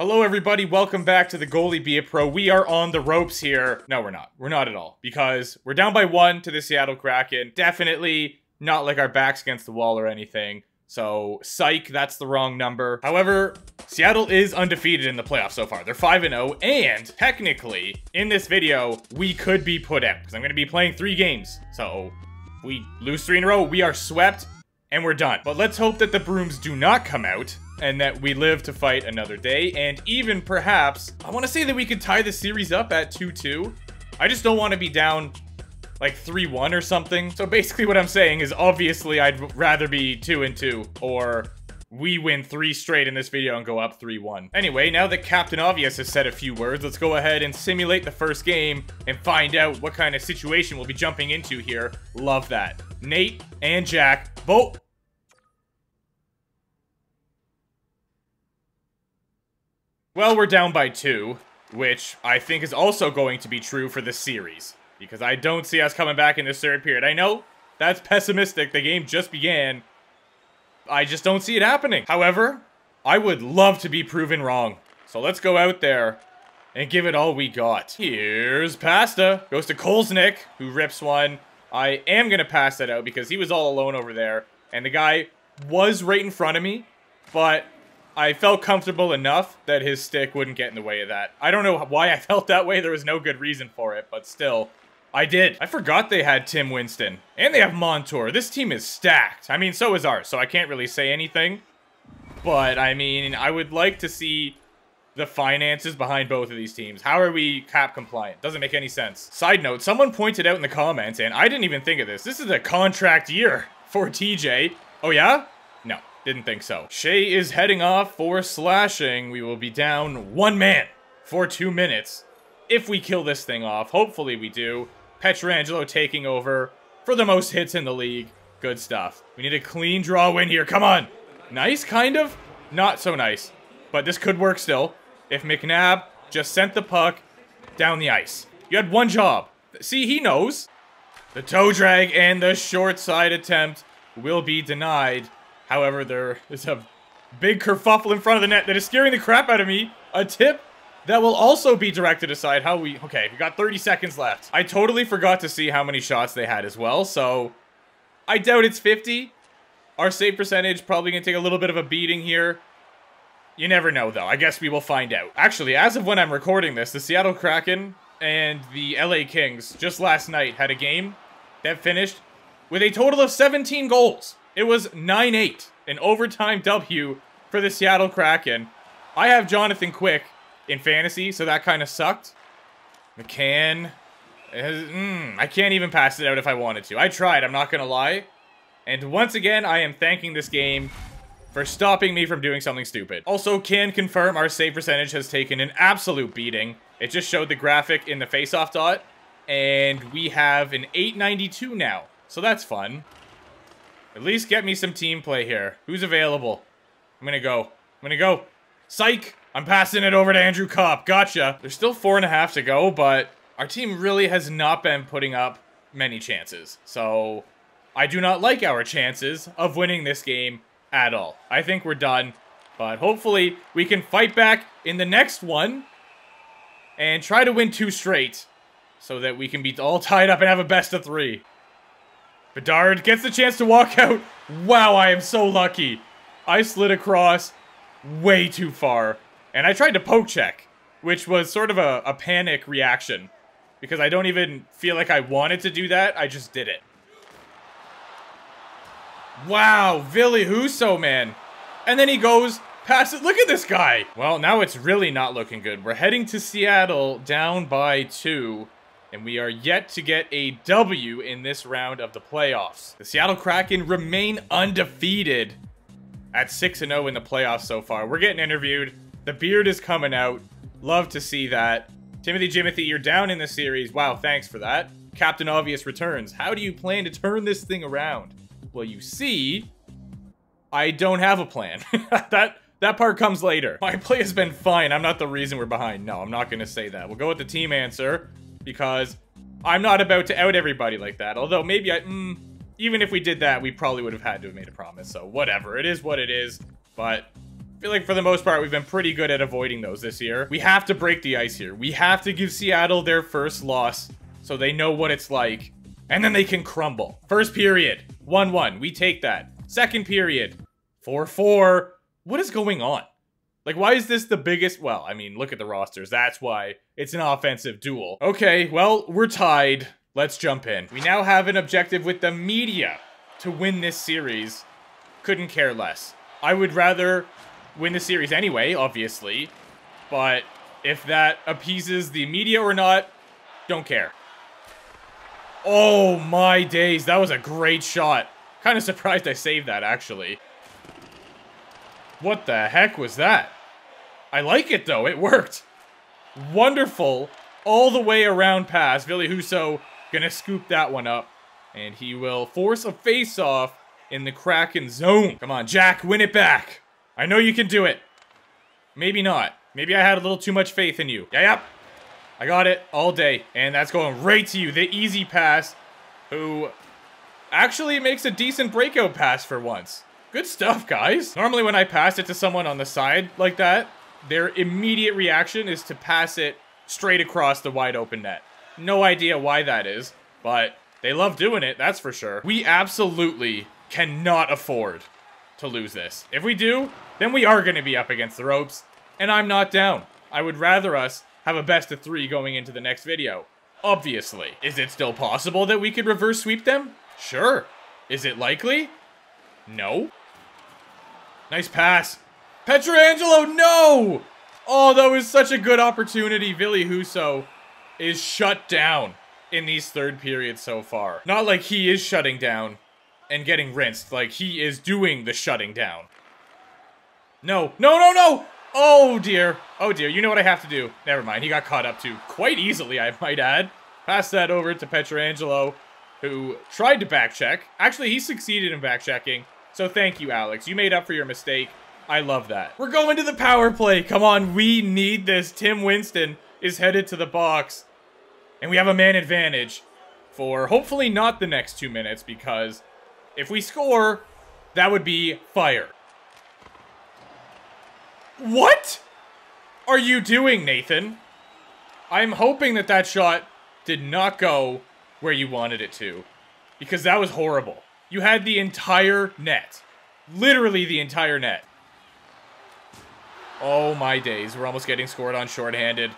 Hello everybody, welcome back to the Goalie Be a Pro. We are on the ropes here. No, we're not. We're not at all. Because we're down by one to the Seattle Kraken. Definitely not like our backs against the wall or anything. So, psych, that's the wrong number. However, Seattle is undefeated in the playoffs so far. They're 5-0, and technically, in this video, we could be put out. Because I'm going to be playing three games. So, we lose three in a row, we are swept, and we're done. But let's hope that the brooms do not come out and that we live to fight another day. And even perhaps, I want to say that we could tie the series up at 2-2. I just don't want to be down like 3-1 or something. So basically what I'm saying is obviously I'd rather be 2 and 2 or we win three straight in this video and go up 3-1. Anyway, now that Captain Obvious has said a few words, let's go ahead and simulate the first game and find out what kind of situation we'll be jumping into here. Love that. Nate and Jack both... Well, we're down by two, which I think is also going to be true for the series. Because I don't see us coming back in this third period. I know that's pessimistic. The game just began. I just don't see it happening. However, I would love to be proven wrong. So let's go out there and give it all we got. Here's Pasta. Goes to Kolesnik, who rips one. I am going to pass that out because he was all alone over there. And the guy was right in front of me, but I felt comfortable enough that his stick wouldn't get in the way of that. I don't know why I felt that way. There was no good reason for it, but still, I did. I forgot they had Tim Winston. And they have Montour. This team is stacked. I mean, so is ours, so I can't really say anything. But, I mean, I would like to see the finances behind both of these teams. How are we cap compliant? Doesn't make any sense. Side note, someone pointed out in the comments, and I didn't even think of this. This is a contract year for TJ. Oh, yeah? Didn't think so. Shea is heading off for slashing. We will be down one man for two minutes. If we kill this thing off, hopefully we do. Pietrangelo taking over for the most hits in the league. Good stuff. We need a clean draw win here. Come on. Nice, kind of. Not so nice. But this could work still. If McNabb just sent the puck down the ice. You had one job. See, he knows. The toe drag and the short side attempt will be denied. However, there is a big kerfuffle in front of the net that is scaring the crap out of me. A tip that will also be directed aside. How we... Okay, we got 30 seconds left. I totally forgot to see how many shots they had as well, so... I doubt it's 50. Our save percentage probably going to take a little bit of a beating here. You never know, though. I guess we will find out. Actually, as of when I'm recording this, the Seattle Kraken and the LA Kings just last night had a game that finished with a total of 17 goals. It was 9-8, an overtime W for the Seattle Kraken. I have Jonathan Quick in fantasy, so that kind of sucked. McCann. Has, mm, I can't even pass it out if I wanted to. I tried, I'm not going to lie. And once again, I am thanking this game for stopping me from doing something stupid. Also, can confirm our save percentage has taken an absolute beating. It just showed the graphic in the face-off dot, and we have an 892 now. So that's fun. At least get me some team play here. Who's available? I'm gonna go. I'm gonna go. Psych! I'm passing it over to Andrew Copp. Gotcha. There's still four and a half to go, but our team really has not been putting up many chances. So I do not like our chances of winning this game at all. I think we're done, but hopefully we can fight back in the next one and try to win two straight so that we can be all tied up and have a best of three. Bedard gets the chance to walk out. Wow, I am so lucky. I slid across way too far. And I tried to poke check, which was sort of a, a panic reaction. Because I don't even feel like I wanted to do that. I just did it. Wow, Ville Husso, man. And then he goes past it. Look at this guy. Well, now it's really not looking good. We're heading to Seattle down by two. And we are yet to get a W in this round of the playoffs. The Seattle Kraken remain undefeated at 6-0 in the playoffs so far. We're getting interviewed. The beard is coming out. Love to see that. Timothy Jimothy, you're down in the series. Wow, thanks for that. Captain Obvious returns. How do you plan to turn this thing around? Well, you see, I don't have a plan. that that part comes later. My play has been fine. I'm not the reason we're behind. No, I'm not going to say that. We'll go with the team answer because I'm not about to out everybody like that. Although maybe I, mm, even if we did that, we probably would have had to have made a promise. So whatever, it is what it is. But I feel like for the most part, we've been pretty good at avoiding those this year. We have to break the ice here. We have to give Seattle their first loss so they know what it's like. And then they can crumble. First period, 1-1. We take that. Second period, 4-4. What is going on? Like, why is this the biggest? Well, I mean, look at the rosters. That's why it's an offensive duel. Okay, well, we're tied. Let's jump in. We now have an objective with the media to win this series. Couldn't care less. I would rather win the series anyway, obviously. But if that appeases the media or not, don't care. Oh my days, that was a great shot. Kind of surprised I saved that, actually. What the heck was that? I like it, though. It worked. Wonderful. All the way around pass. Ville Husso gonna scoop that one up. And he will force a face-off in the Kraken zone. Come on, Jack, win it back. I know you can do it. Maybe not. Maybe I had a little too much faith in you. Yeah, yep. I got it all day. And that's going right to you. The easy pass, who actually makes a decent breakout pass for once. Good stuff, guys. Normally when I pass it to someone on the side like that, their immediate reaction is to pass it straight across the wide open net. No idea why that is, but they love doing it, that's for sure. We absolutely cannot afford to lose this. If we do, then we are going to be up against the ropes, and I'm not down. I would rather us have a best of three going into the next video. Obviously. Is it still possible that we could reverse sweep them? Sure. Is it likely? No. Nice pass. Pietrangelo, no! Oh, that was such a good opportunity. Ville Husso is shut down in these third periods so far. Not like he is shutting down and getting rinsed. Like, he is doing the shutting down. No. No, no, no! Oh, dear. Oh, dear. You know what I have to do. Never mind. He got caught up to quite easily, I might add. Pass that over to Pietrangelo, who tried to backcheck. Actually, he succeeded in backchecking. So thank you, Alex. You made up for your mistake. I love that. We're going to the power play. Come on. We need this. Tim Winston is headed to the box. And we have a man advantage for hopefully not the next two minutes because if we score, that would be fire. What are you doing, Nathan? I'm hoping that that shot did not go where you wanted it to because that was horrible. You had the entire net. Literally the entire net. Oh my days, we're almost getting scored on shorthanded.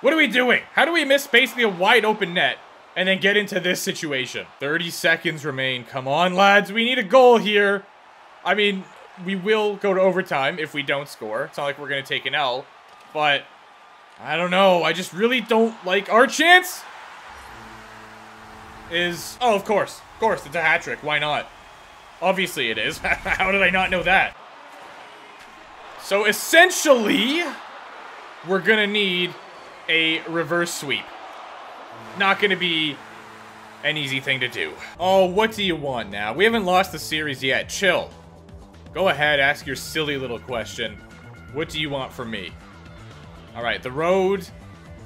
What are we doing? How do we miss basically a wide open net and then get into this situation? 30 seconds remain. Come on, lads. We need a goal here. I mean, we will go to overtime if we don't score. It's not like we're going to take an L. But, I don't know. I just really don't like our chance. Is, oh, of course. Of course, it's a hat trick. Why not? Obviously it is. How did I not know that? So essentially, we're going to need a reverse sweep. Not going to be an easy thing to do. Oh, what do you want now? We haven't lost the series yet. Chill. Go ahead, ask your silly little question. What do you want from me? Alright, the road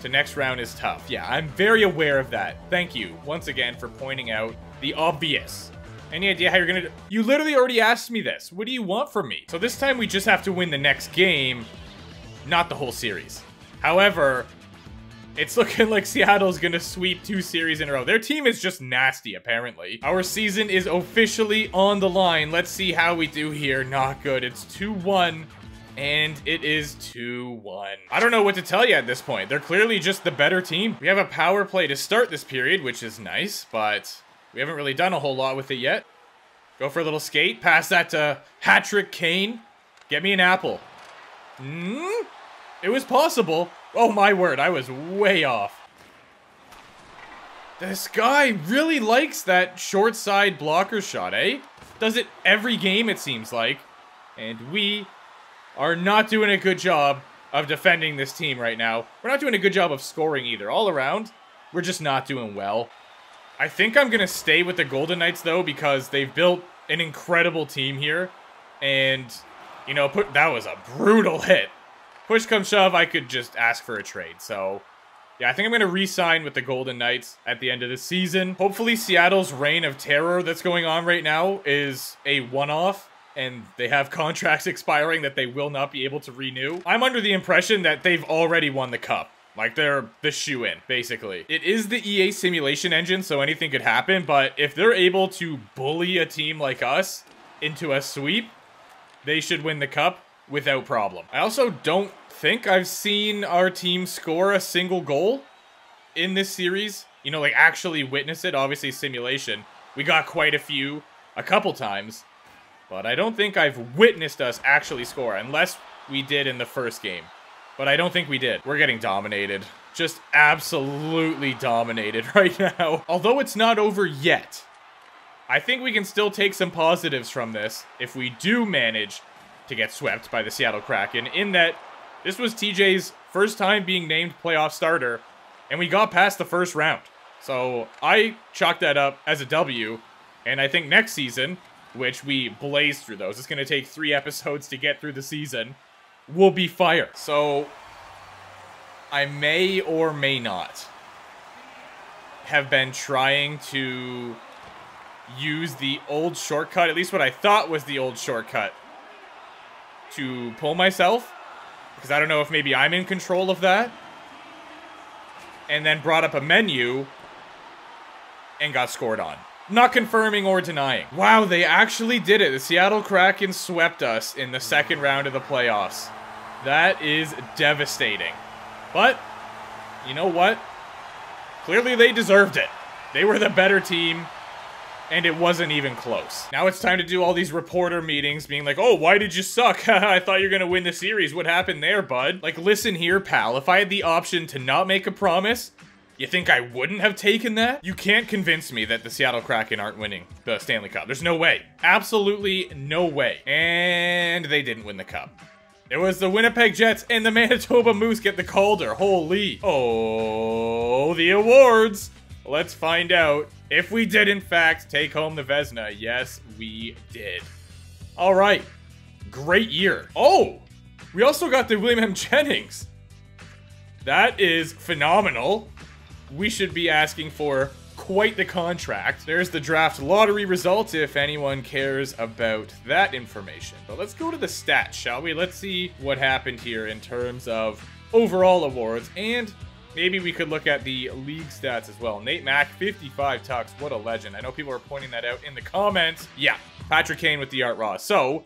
to next round is tough. Yeah, I'm very aware of that. Thank you, once again, for pointing out the obvious. Any idea how you're gonna You literally already asked me this. What do you want from me? So this time we just have to win the next game, not the whole series. However, it's looking like Seattle's gonna sweep two series in a row. Their team is just nasty, apparently. Our season is officially on the line. Let's see how we do here. Not good. It's 2-1. And it is 2-1. I don't know what to tell you at this point. They're clearly just the better team. We have a power play to start this period, which is nice, but we haven't really done a whole lot with it yet. Go for a little skate. Pass that to Patrick Kane. Get me an apple. Hmm? It was possible. Oh my word, I was way off. This guy really likes that short side blocker shot, eh? Does it every game, it seems like. And we are not doing a good job of defending this team right now. We're not doing a good job of scoring either. All around, we're just not doing well. I think I'm going to stay with the Golden Knights, though, because they've built an incredible team here. And, you know, put that was a brutal hit push come shove, I could just ask for a trade. So, yeah, I think I'm going to re-sign with the Golden Knights at the end of the season. Hopefully Seattle's reign of terror that's going on right now is a one-off. and they have contracts expiring that they will not be able to renew. I'm under the impression that they've already won the cup. Like, they're the shoe-in, basically. It is the EA simulation engine, so anything could happen, but if they're able to bully a team like us into a sweep, they should win the cup without problem. I also don't think I've seen our team score a single goal in this series. You know, like, actually witness it. Obviously, simulation. We got quite a few a couple times, but I don't think I've witnessed us actually score, unless we did in the first game. But I don't think we did. We're getting dominated. Just absolutely dominated right now. Although it's not over yet, I think we can still take some positives from this if we do manage to get swept by the Seattle Kraken, in that this was TJ's first time being named playoff starter, and we got past the first round. So I chalk that up as a W, and I think next season, which we blaze through those, it's going to take three episodes to get through the season, will be fire. So I may or may not have been trying to use the old shortcut, at least what I thought was the old shortcut, to pull myself. Because I don't know if maybe I'm in control of that. And then brought up a menu and got scored on. Not confirming or denying. Wow, they actually did it. The Seattle Kraken swept us in the second round of the playoffs. That is devastating. But, you know what? Clearly they deserved it. They were the better team, and it wasn't even close. Now it's time to do all these reporter meetings being like, oh, why did you suck? I thought you were gonna win the series. What happened there, bud? Like, listen here, pal. If I had the option to not make a promise, you think I wouldn't have taken that? You can't convince me that the Seattle Kraken aren't winning the Stanley Cup. There's no way. Absolutely no way. And they didn't win the cup. It was the Winnipeg Jets and the Manitoba Moose get the Calder. Holy. Oh, the awards. Let's find out if we did, in fact, take home the Vezina. Yes, we did. All right. Great year. Oh, we also got the William M. Jennings. That is phenomenal we should be asking for quite the contract. There's the draft lottery results if anyone cares about that information. But let's go to the stats, shall we? Let's see what happened here in terms of overall awards and maybe we could look at the league stats as well. Nate Mack, 55 tucks. What a legend. I know people are pointing that out in the comments. Yeah, Patrick Kane with the Art Ross. So,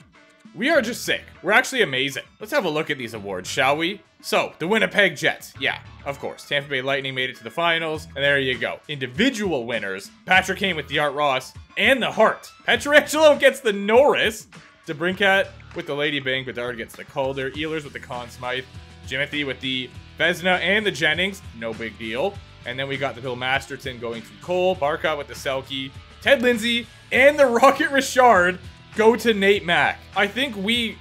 we are just sick. We're actually amazing. Let's have a look at these awards, shall we? So, the Winnipeg Jets. Yeah, of course. Tampa Bay Lightning made it to the finals, and there you go. Individual winners. Patrick Kane with the Art Ross and the Hart. Pietrangelo gets the Norris. DeBrincat with the Lady Byng. Bedard gets the Calder. Ehlers with the Conn Smythe. Jimothy with the Vezina and the Jennings. No big deal. And then we got the Bill Masterton going to Cole. Barkov with the Selke. Ted Lindsay and the Rocket Richard go to Nate Mack. I think we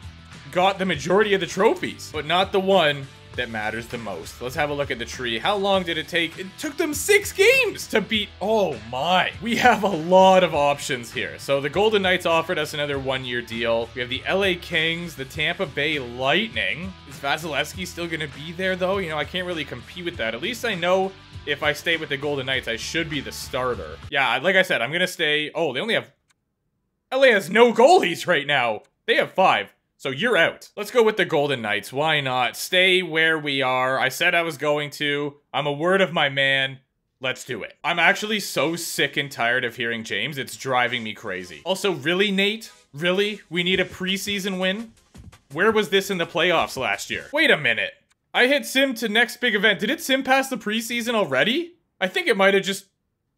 got the majority of the trophies, but not the one that matters the most. Let's have a look at the tree. How long did it take? It took them six games to beat. Oh my. We have a lot of options here. So the Golden Knights offered us another one-year deal. We have the LA Kings, the Tampa Bay Lightning. Is Vasilevskiy still going to be there though? You know, I can't really compete with that. At least I know if I stay with the Golden Knights, I should be the starter. Yeah, like I said, I'm going to stay. Oh, they only have... LA has no goalies right now. They have five. So you're out. Let's go with the Golden Knights. Why not? Stay where we are. I said I was going to. I'm a word of my man. Let's do it. I'm actually so sick and tired of hearing James. It's driving me crazy. Also, really, Nate? Really? We need a preseason win? Where was this in the playoffs last year? Wait a minute. I hit sim to next big event. Did it sim past the preseason already? I think it might have just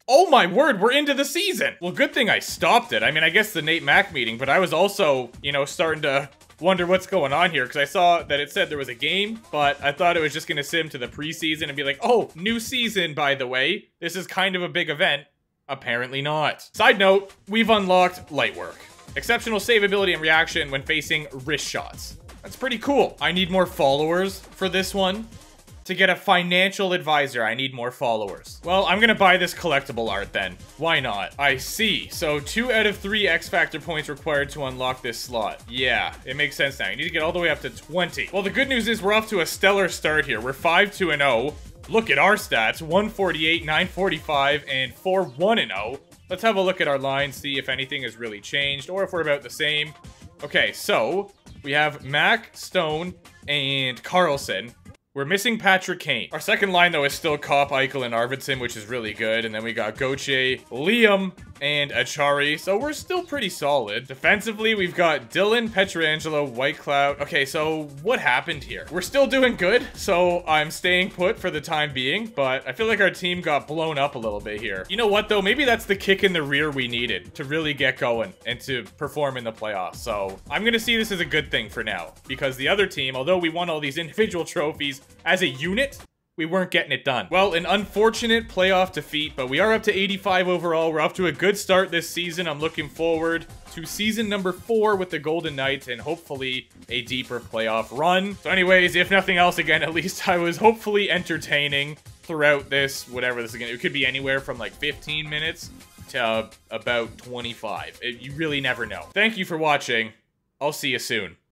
Oh my word, we're into the season! Well, good thing I stopped it. I mean, I guess the Nate Mack meeting, but I was also, you know, starting to wonder what's going on here because I saw that it said there was a game, but I thought it was just going to sim to the preseason and be like, oh, new season, by the way. This is kind of a big event. Apparently not. Side note, we've unlocked light work. Exceptional save ability and reaction when facing wrist shots. That's pretty cool. I need more followers for this one. To get a financial advisor, I need more followers. Well, I'm gonna buy this collectible art then. Why not? I see. So two out of three X Factor points required to unlock this slot. Yeah, it makes sense now. You need to get all the way up to 20. Well, the good news is we're off to a stellar start here. We're 5-2-0. Look at our stats. 148, 945, and 4-1-0. Let's have a look at our line, see if anything has really changed, or if we're about the same. Okay, so we have Mac, Stone, and Carlson. We're missing Patrick Kane. Our second line, though, is still Copp, Eichel, and Arvidsson, which is really good. And then we got Gauthier, Liam, and Achari, So we're still pretty solid. Defensively, we've got Dylan, Pietrangelo, White Cloud. Okay, so what happened here? We're still doing good, so I'm staying put for the time being. But I feel like our team got blown up a little bit here. You know what, though? Maybe that's the kick in the rear we needed to really get going and to perform in the playoffs. So I'm going to see this as a good thing for now. Because the other team, although we won all these individual trophies, as a unit, we weren't getting it done. Well, an unfortunate playoff defeat, but we are up to 85 overall. We're off to a good start this season. I'm looking forward to season number four with the Golden Knights and hopefully a deeper playoff run. So anyways, if nothing else, again, at least I was hopefully entertaining throughout this, whatever this is to, it could be anywhere from like 15 minutes to about 25. It, you really never know. Thank you for watching. I'll see you soon.